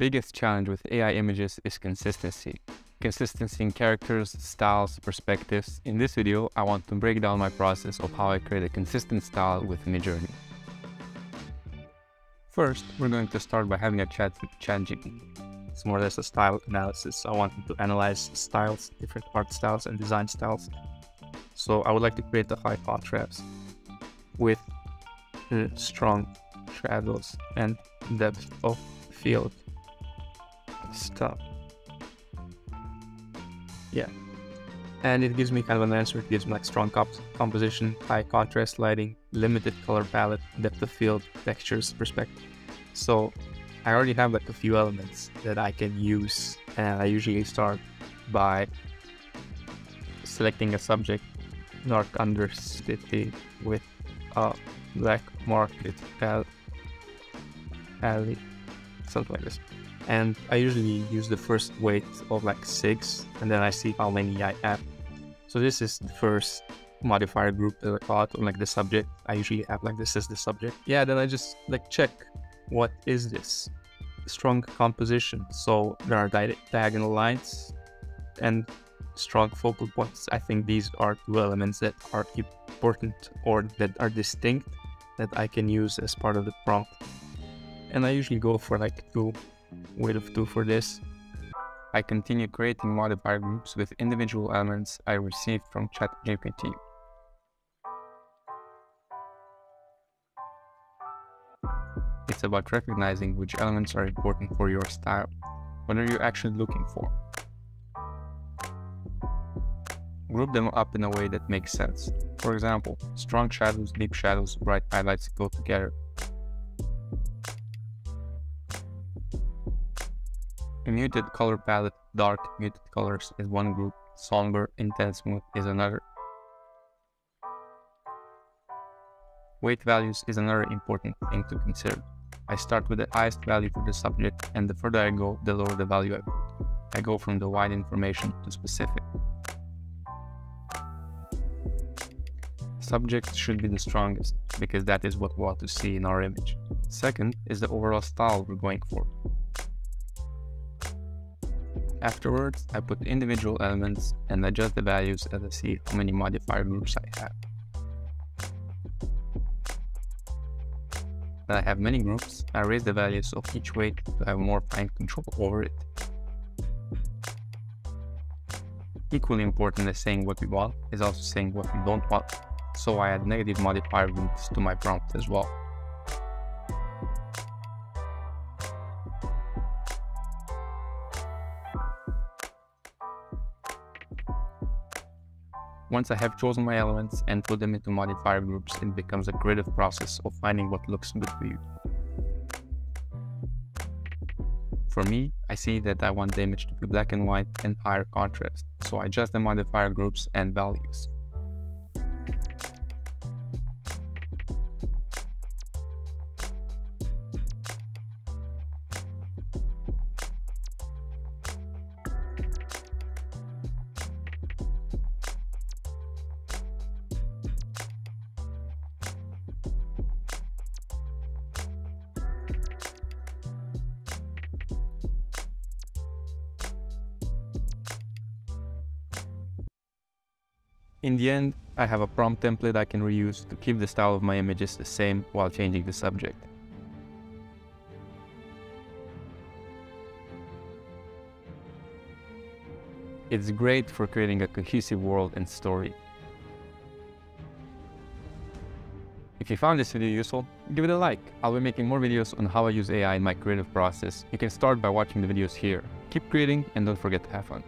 biggest challenge with AI images is consistency. Consistency in characters, styles, perspectives. In this video, I want to break down my process of how I create a consistent style with Midjourney. First, we're going to start by having a chat with ChatGPT. It's more or less a style analysis. I want to analyze styles, different art styles and design styles. So I would like to create the high contrast with uh, strong shadows and depth of field stuff. Yeah. And it gives me kind of an answer. It gives me like strong comp composition, high contrast lighting, limited color palette, depth of field, textures, perspective. So I already have like a few elements that I can use. And I usually start by selecting a subject, dark undercity with a black market alley, something like this and I usually use the first weight of like six and then I see how many I have. So this is the first modifier group that I got on like the subject. I usually have like this is the subject. Yeah, then I just like check what is this strong composition. So there are di diagonal lines and strong focal points. I think these are two elements that are important or that are distinct that I can use as part of the prompt. And I usually go for like two weight of 2 for this. I continue creating modifier groups with individual elements I received from ChatGPT. It's about recognizing which elements are important for your style. What are you actually looking for? Group them up in a way that makes sense. For example, strong shadows, deep shadows, bright highlights go together. A muted color palette, dark muted colors is one group, somber, intense mood is another. Weight values is another important thing to consider. I start with the highest value for the subject and the further I go, the lower the value I put. I go from the wide information to specific. Subject should be the strongest because that is what we want to see in our image. Second is the overall style we're going for. Afterwards, I put individual elements and adjust the values as I see how many modifier groups I have. When I have many groups, I raise the values of each weight to have more fine control over it. Equally important as saying what we want is also saying what we don't want, so I add negative modifier groups to my prompt as well. Once I have chosen my elements and put them into modifier groups, it becomes a creative process of finding what looks good for you. For me, I see that I want the image to be black and white and higher contrast, so I adjust the modifier groups and values. In the end, I have a prompt template I can reuse to keep the style of my images the same while changing the subject. It's great for creating a cohesive world and story. If you found this video useful, give it a like. I'll be making more videos on how I use AI in my creative process. You can start by watching the videos here. Keep creating and don't forget to have fun.